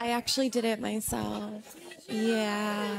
I actually did it myself. Yeah.